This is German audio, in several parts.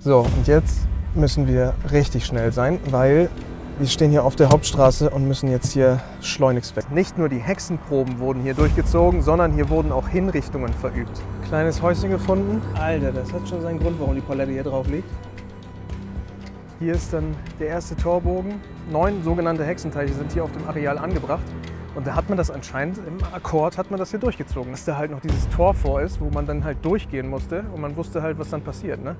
So, und jetzt müssen wir richtig schnell sein, weil wir stehen hier auf der Hauptstraße und müssen jetzt hier schleunigst weg. Nicht nur die Hexenproben wurden hier durchgezogen, sondern hier wurden auch Hinrichtungen verübt. Kleines Häuschen gefunden. Alter, das hat schon seinen Grund, warum die Palette hier drauf liegt. Hier ist dann der erste Torbogen. Neun sogenannte Hexenteiche sind hier auf dem Areal angebracht. Und da hat man das anscheinend im Akkord hat man das hier durchgezogen, dass da halt noch dieses Tor vor ist, wo man dann halt durchgehen musste und man wusste halt, was dann passiert. Ne?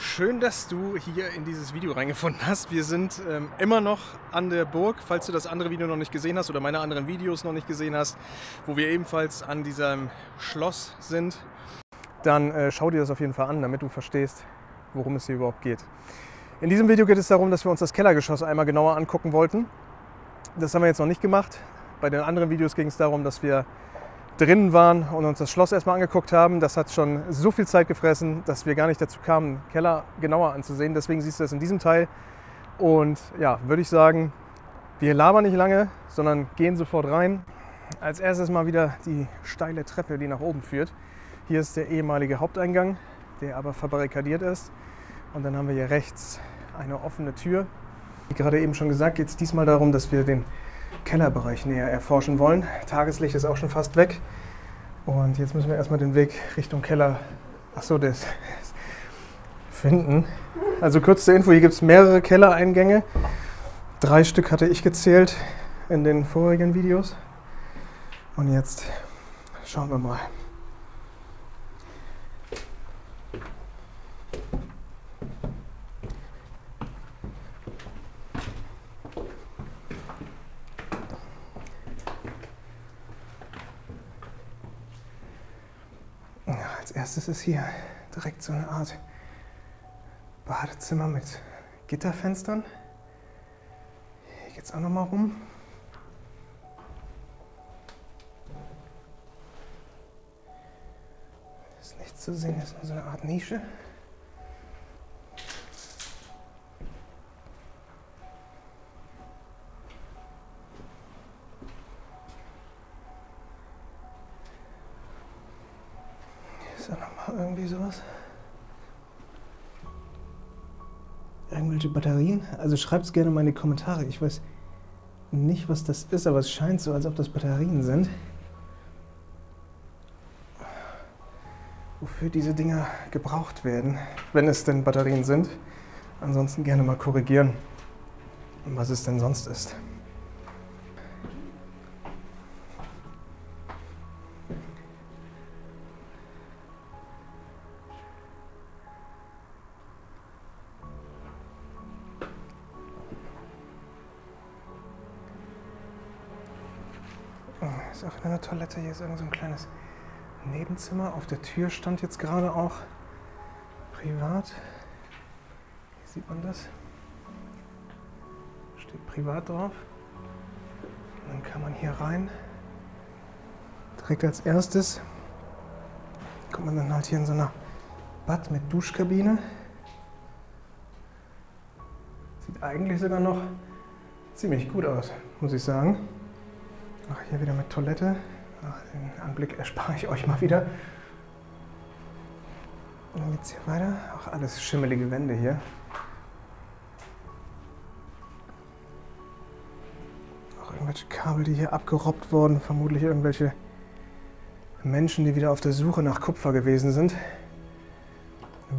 Schön, dass du hier in dieses Video reingefunden hast. Wir sind ähm, immer noch an der Burg, falls du das andere Video noch nicht gesehen hast oder meine anderen Videos noch nicht gesehen hast, wo wir ebenfalls an diesem Schloss sind. Dann äh, schau dir das auf jeden Fall an, damit du verstehst, worum es hier überhaupt geht. In diesem Video geht es darum, dass wir uns das Kellergeschoss einmal genauer angucken wollten. Das haben wir jetzt noch nicht gemacht. Bei den anderen Videos ging es darum, dass wir drinnen waren und uns das Schloss erstmal angeguckt haben. Das hat schon so viel Zeit gefressen, dass wir gar nicht dazu kamen, den Keller genauer anzusehen. Deswegen siehst du das in diesem Teil. Und ja, würde ich sagen, wir labern nicht lange, sondern gehen sofort rein. Als erstes mal wieder die steile Treppe, die nach oben führt. Hier ist der ehemalige Haupteingang, der aber verbarrikadiert ist. Und dann haben wir hier rechts eine offene Tür. Wie gerade eben schon gesagt, geht es diesmal darum, dass wir den Kellerbereich näher erforschen wollen. Tageslicht ist auch schon fast weg. Und jetzt müssen wir erstmal den Weg Richtung Keller, achso, das finden. Also kurze Info, hier gibt es mehrere Kellereingänge. Drei Stück hatte ich gezählt in den vorigen Videos. Und jetzt schauen wir mal. Als erstes ist hier direkt so eine Art Badezimmer mit Gitterfenstern. Hier geht es auch nochmal rum. Ist nichts zu sehen, ist nur so eine Art Nische. Irgendwelche Batterien? Also schreibt es gerne mal in die Kommentare. Ich weiß nicht, was das ist, aber es scheint so, als ob das Batterien sind. Wofür diese Dinger gebraucht werden, wenn es denn Batterien sind. Ansonsten gerne mal korrigieren, was es denn sonst ist. In einer Toilette. Hier ist irgend so ein kleines Nebenzimmer. Auf der Tür stand jetzt gerade auch privat. Hier sieht man das. Steht privat drauf. Und dann kann man hier rein. Direkt als erstes kommt man dann halt hier in so einer Bad mit Duschkabine. Sieht eigentlich sogar noch ziemlich gut aus, muss ich sagen. Ach, hier wieder mit Toilette. Ach, den Anblick erspare ich euch mal wieder. Und dann geht's hier weiter. Auch alles schimmelige Wände hier. Auch irgendwelche Kabel, die hier abgerobbt wurden. Vermutlich irgendwelche Menschen, die wieder auf der Suche nach Kupfer gewesen sind.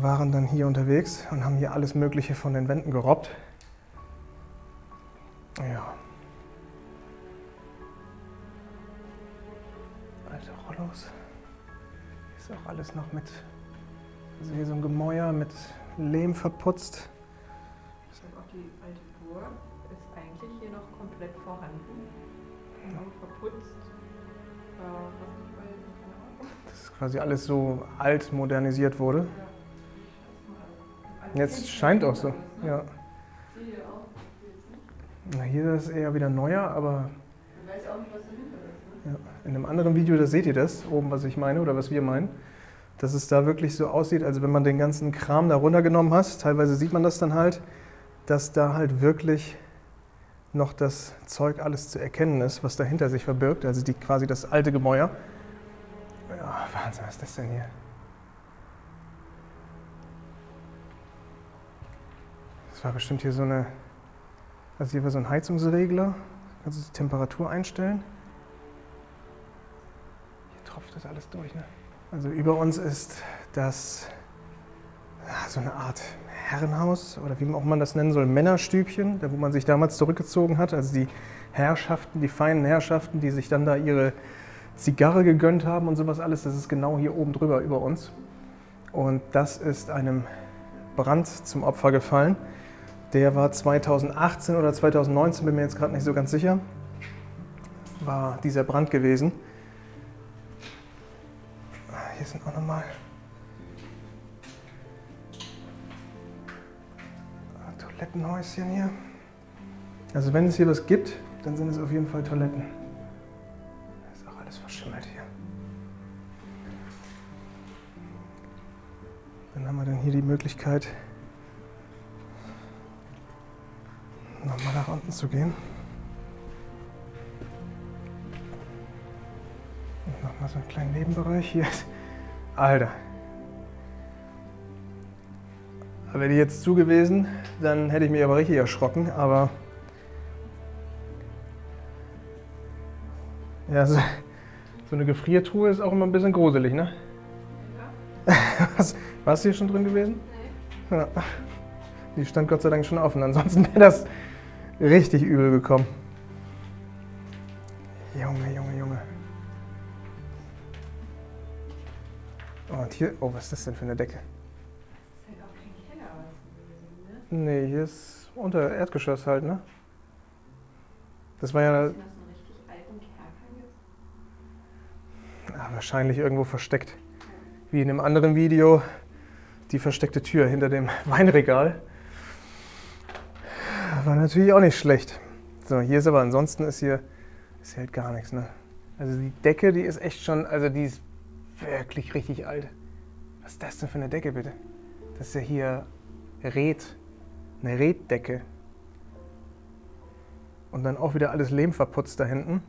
Waren dann hier unterwegs und haben hier alles Mögliche von den Wänden gerobbt. Ja. Rollos. Hier ist auch alles noch mit, also hier so ein Gemäuer mit Lehm verputzt. Auch die alte Burg ist eigentlich hier noch komplett vorhanden. Genau, verputzt. Äh. Das ist quasi alles so alt modernisiert wurde. Jetzt scheint auch so. Ja. Na, hier ist eher wieder neuer, aber Ich weiß auch nicht, was dahinter ist. Ne? Ja, in einem anderen Video, da seht ihr das, oben, was ich meine oder was wir meinen, dass es da wirklich so aussieht, also wenn man den ganzen Kram da runtergenommen hat, teilweise sieht man das dann halt, dass da halt wirklich noch das Zeug alles zu erkennen ist, was dahinter sich verbirgt, also die, quasi das alte Gemäuer. Ja, Wahnsinn, was ist das denn hier? Das war bestimmt hier so eine, also hier war so ein Heizungsregler, kannst du die Temperatur einstellen. Tropft das alles durch, ne? Also über uns ist das ja, so eine Art Herrenhaus oder wie auch man das nennen soll, Männerstübchen, da wo man sich damals zurückgezogen hat. Also die Herrschaften, die feinen Herrschaften, die sich dann da ihre Zigarre gegönnt haben und sowas alles, das ist genau hier oben drüber über uns. Und das ist einem Brand zum Opfer gefallen. Der war 2018 oder 2019, bin mir jetzt gerade nicht so ganz sicher, war dieser Brand gewesen. Sind auch nochmal Toilettenhäuschen hier. Also wenn es hier was gibt, dann sind es auf jeden Fall Toiletten. Ist auch alles verschimmelt hier. Dann haben wir dann hier die Möglichkeit, nochmal nach unten zu gehen. Und nochmal so einen kleinen Nebenbereich hier. Alter, Wäre die jetzt zu gewesen, dann hätte ich mich aber richtig erschrocken. Aber ja, so, so eine Gefriertruhe ist auch immer ein bisschen gruselig, ne? Ja. Was, warst du hier schon drin gewesen? Nee. Ja. Die stand Gott sei Dank schon offen, ansonsten wäre das richtig übel gekommen. Junge, Junge, und hier, oh, was ist das denn für eine Decke? Nee, hier ist unter Erdgeschoss halt, ne? Das war ja. Ah, wahrscheinlich irgendwo versteckt. Wie in einem anderen Video die versteckte Tür hinter dem Weinregal. War natürlich auch nicht schlecht. So, hier ist aber ansonsten ist hier, ist hier halt gar nichts, ne? Also die Decke, die ist echt schon, also die ist wirklich richtig alt. Was ist das denn für eine Decke, bitte? Das ist ja hier Red eine Reddecke und dann auch wieder alles Lehm verputzt da hinten.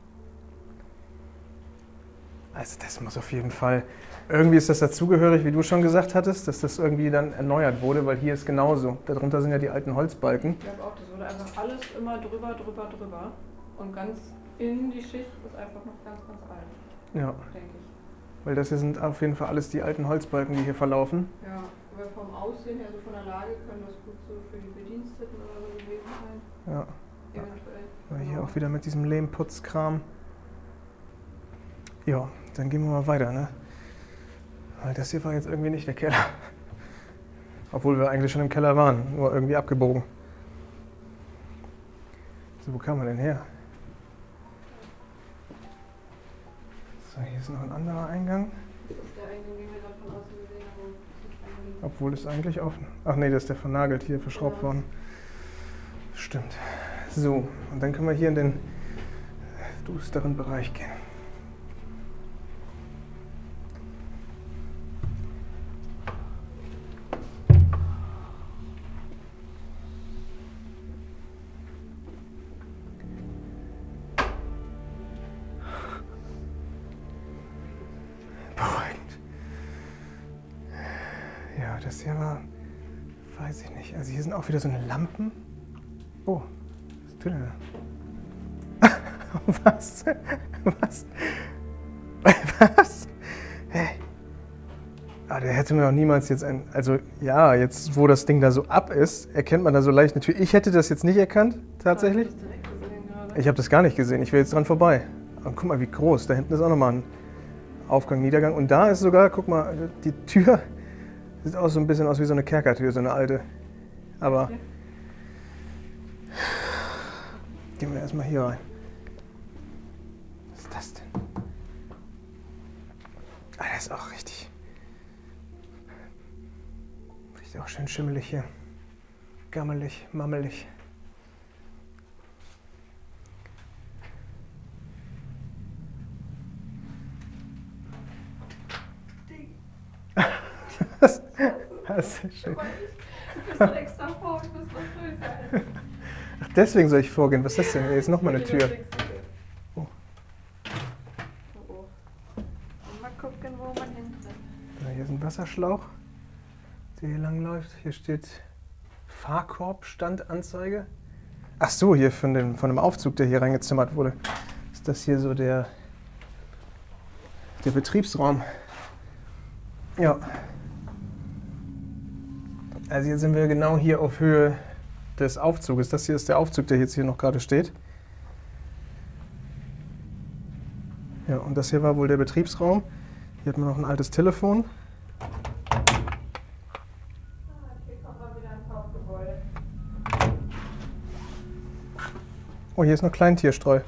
Also das muss auf jeden Fall, irgendwie ist das dazugehörig, wie du schon gesagt hattest, dass das irgendwie dann erneuert wurde, weil hier ist genauso. Darunter sind ja die alten Holzbalken. Ich glaube auch, das wurde einfach alles immer drüber, drüber, drüber. Und ganz in die Schicht ist einfach noch ganz, ganz alt. Ja. Denke ich. Weil das hier sind auf jeden Fall alles die alten Holzbalken, die hier verlaufen. Ja, aber vom Aussehen her, also von der Lage, können das gut so für die Bediensteten oder so gewesen sein. Ja. Eventuell. Ja, hier auch wieder mit diesem Lehmputzkram. Ja, dann gehen wir mal weiter, ne? Weil das hier war jetzt irgendwie nicht der Keller. Obwohl wir eigentlich schon im Keller waren, nur irgendwie abgebogen. So, wo kam man denn her? So, hier ist noch ein anderer Eingang. Ist. Obwohl es eigentlich offen. Ach nee, das ist der vernagelt hier, verschraubt ja. worden. Stimmt. So, und dann können wir hier in den düsteren Bereich gehen. Das hier war, weiß ich nicht. Also hier sind auch wieder so eine Lampen. Oh, was tut denn da? Was? Was? Was? Hey. Ah, der hätte mir noch niemals jetzt ein. Also, ja, jetzt, wo das Ding da so ab ist, erkennt man da so leicht. Natürlich, ich hätte das jetzt nicht erkannt, tatsächlich. Ich habe das gar nicht gesehen. Ich will jetzt dran vorbei. Und guck mal, wie groß. Da hinten ist auch nochmal ein Aufgang, Niedergang. Und da ist sogar, guck mal, die Tür sieht auch so ein bisschen aus wie so eine Kerkertür, so eine alte. Aber. Gehen wir erstmal hier rein. Was ist das denn? Ah, das ist auch richtig. Riecht auch schön schimmelig hier. Gammelig, mammelig. Das, das ist schön. Ich bin extra vor, ich muss noch größer Ach, deswegen soll ich vorgehen. Was ist das denn? Hier ist nochmal eine Tür. Oh. Oh, oh. Mal gucken, wo man hinten Ja, hier ist ein Wasserschlauch, der hier langläuft. Hier steht Fahrkorbstandanzeige. Ach so, hier von dem, von dem Aufzug, der hier reingezimmert wurde. Ist das hier so der, der Betriebsraum? Ja. Also hier sind wir genau hier auf Höhe des Aufzuges. Das hier ist der Aufzug, der jetzt hier noch gerade steht. Ja, und das hier war wohl der Betriebsraum. Hier hat man noch ein altes Telefon. Oh, hier ist noch Kleintierstreu.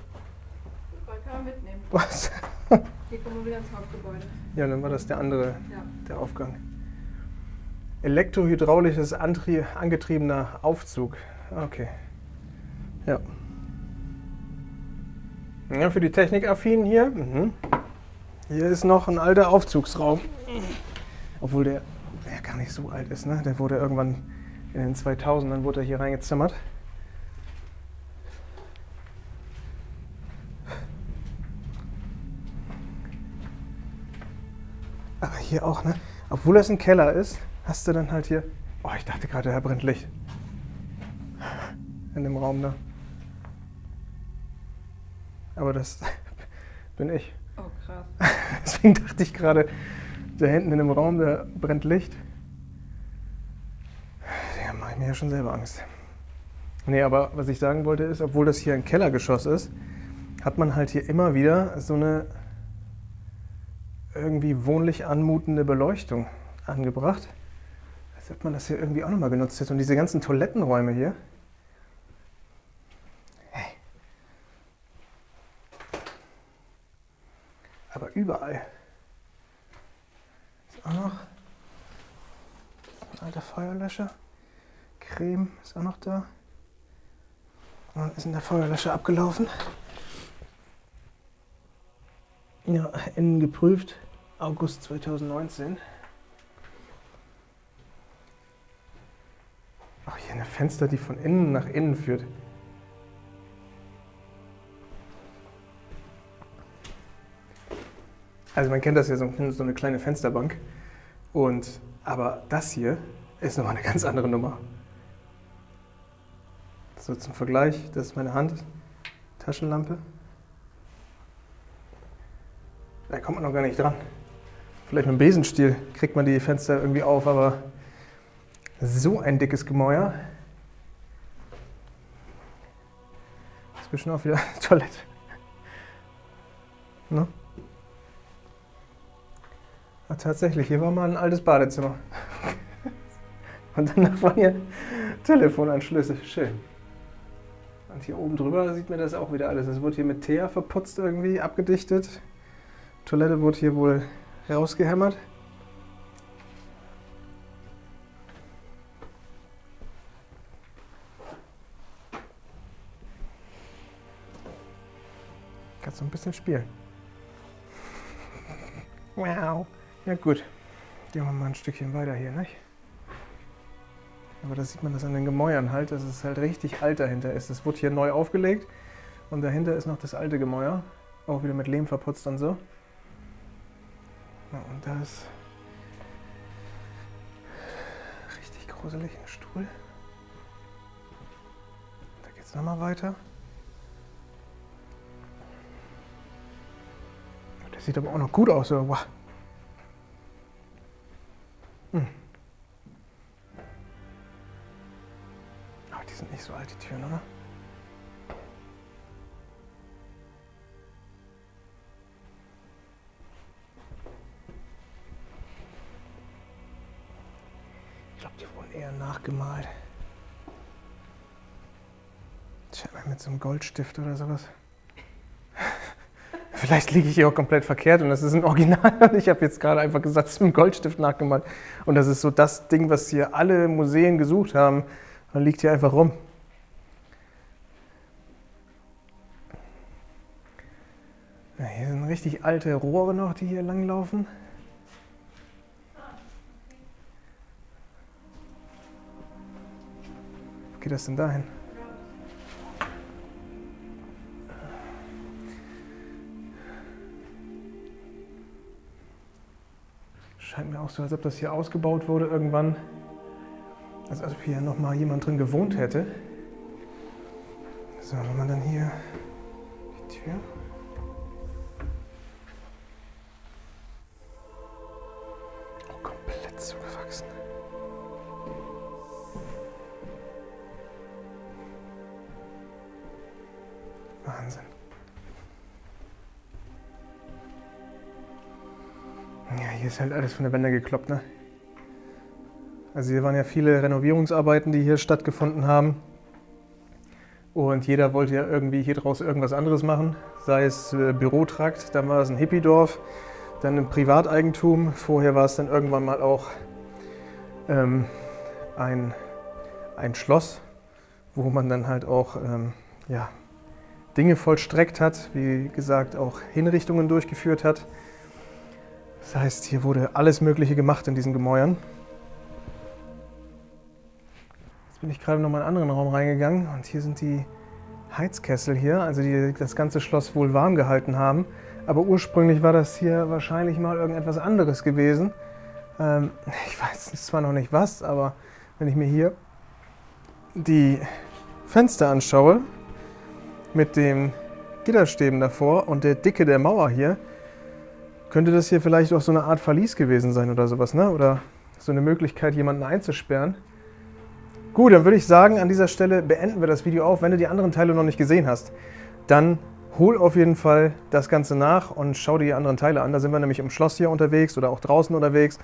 Super, kann man mitnehmen. Was? Hier kommen wir wieder ins Hauptgebäude. Ja, dann war das der andere, Ja. der Aufgang. Elektrohydraulisches Antrie angetriebener Aufzug. Okay. Ja. Ja, für die Technikaffinen hier. Mhm. Hier ist noch ein alter Aufzugsraum. Obwohl der ja gar nicht so alt ist, ne? Der wurde irgendwann in den 2000ern wurde er hier reingezimmert. Aber hier auch, ne? Obwohl das ein Keller ist, hast du dann halt hier. Oh, ich dachte gerade, da brennt Licht. In dem Raum da. Aber das bin ich. Oh, krass. Deswegen dachte ich gerade, da hinten in dem Raum, da brennt Licht. Da mache ich mir ja schon selber Angst. Nee, aber was ich sagen wollte ist, obwohl das hier ein Kellergeschoss ist, hat man halt hier immer wieder so eine irgendwie wohnlich anmutende Beleuchtung angebracht. Ob man das hier irgendwie auch nochmal genutzt hätte. Und diese ganzen Toilettenräume hier. Hey. Aber überall. Ist auch noch ein alter Feuerlöscher. Creme ist auch noch da. Und ist in der Feuerlöscher abgelaufen. Ja, innen geprüft. August 2019. Ach, hier eine Fenster, die von innen nach innen führt. Also man kennt das ja so, so eine kleine Fensterbank. Und, aber das hier ist nochmal eine ganz andere Nummer. So zum Vergleich, das ist meine Hand, Taschenlampe. Da kommt man noch gar nicht dran. Vielleicht mit dem Besenstiel kriegt man die Fenster irgendwie auf, aber so ein dickes Gemäuer. Ist bestimmt auch wieder Toilette. Ne? Ah, tatsächlich, hier war mal ein altes Badezimmer. Und danach waren hier Telefonanschlüsse. Schön. Und hier oben drüber sieht man das auch wieder alles. Es wurde hier mit Teer verputzt irgendwie, abgedichtet. Toilette wurde hier wohl rausgehämmert. Du ein bisschen spielen. Wow. Ja gut. Gehen wir mal ein Stückchen weiter hier, nicht? Aber da sieht man das an den Gemäuern halt, dass es halt richtig alt dahinter ist. Es wurde hier neu aufgelegt und dahinter ist noch das alte Gemäuer. Auch wieder mit Lehm verputzt und so. Ja, und da ist richtig gruselig ein Stuhl. Da geht's nochmal weiter. Sieht aber auch noch gut aus. Wow. Hm. Aber die sind nicht so alt, die Türen, oder? Ich glaube, die wurden eher nachgemalt. Scheinbar mit so einem Goldstift oder sowas. Vielleicht liege ich hier auch komplett verkehrt und das ist ein Original. Ich habe jetzt gerade einfach gesagt, es ist mit Goldstift nachgemalt. Und das ist so das Ding, was hier alle Museen gesucht haben. Und liegt hier einfach rum. Ja, hier sind richtig alte Rohre noch, die hier langlaufen. Wo geht das denn dahin? Scheint mir auch so, als ob das hier ausgebaut wurde irgendwann. Als ob hier nochmal jemand drin gewohnt hätte. So, wenn man dann hier die Tür. Hier ist halt alles von der Wände gekloppt, ne? Also hier waren ja viele Renovierungsarbeiten, die hier stattgefunden haben. Und jeder wollte ja irgendwie hier draus irgendwas anderes machen. Sei es äh, Bürotrakt, dann war es ein Hippiedorf, dann ein Privateigentum. Vorher war es dann irgendwann mal auch ähm, ein, ein Schloss, wo man dann halt auch ähm, ja, Dinge vollstreckt hat, wie gesagt auch Hinrichtungen durchgeführt hat. Das heißt, hier wurde alles Mögliche gemacht in diesen Gemäuern. Jetzt bin ich gerade noch mal in einen anderen Raum reingegangen und hier sind die Heizkessel hier, also die das ganze Schloss wohl warm gehalten haben. Aber ursprünglich war das hier wahrscheinlich mal irgendetwas anderes gewesen. Ähm, ich weiß zwar noch nicht was, aber wenn ich mir hier die Fenster anschaue mit den Gitterstäben davor und der Dicke der Mauer hier, könnte das hier vielleicht auch so eine Art Verlies gewesen sein oder sowas, ne? Oder so eine Möglichkeit, jemanden einzusperren. Gut, dann würde ich sagen, an dieser Stelle beenden wir das Video auf. Wenn du die anderen Teile noch nicht gesehen hast, dann hol auf jeden Fall das Ganze nach und schau dir die anderen Teile an. Da sind wir nämlich im Schloss hier unterwegs oder auch draußen unterwegs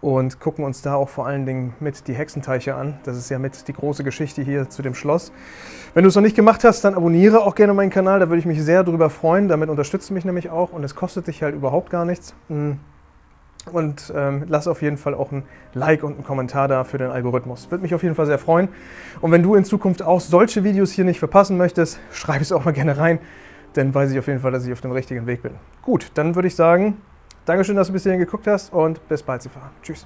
und gucken uns da auch vor allen Dingen mit die Hexenteiche an. Das ist ja mit die große Geschichte hier zu dem Schloss. Wenn du es noch nicht gemacht hast, dann abonniere auch gerne meinen Kanal, da würde ich mich sehr darüber freuen. Damit unterstützt du mich nämlich auch und es kostet dich halt überhaupt gar nichts. Hm. Und ähm, lass auf jeden Fall auch ein Like und einen Kommentar da für den Algorithmus. Würde mich auf jeden Fall sehr freuen. Und wenn du in Zukunft auch solche Videos hier nicht verpassen möchtest, schreib es auch mal gerne rein. Dann weiß ich auf jeden Fall, dass ich auf dem richtigen Weg bin. Gut, dann würde ich sagen, Dankeschön, dass du bis hierhin geguckt hast und bis bald, Sifa. Tschüss.